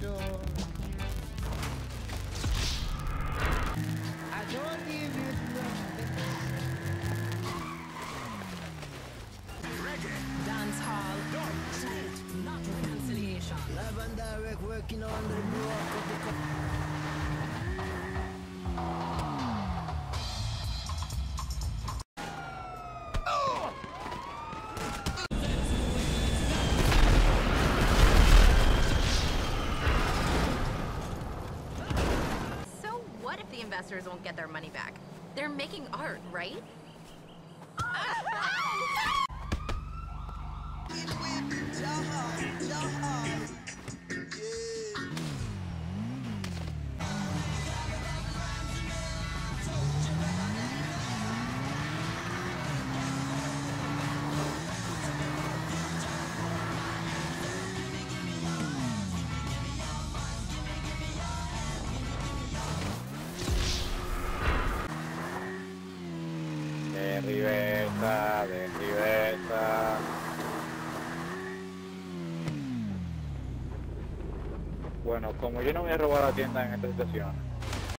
sure. I don't give it Dance hall. Tight, not reconciliation. Live and direct working on the block of the investors won't get their money back? They're making art, right? De Rivesa, de Rivesa. Bueno, como yo no voy a robar la tienda en esta situación,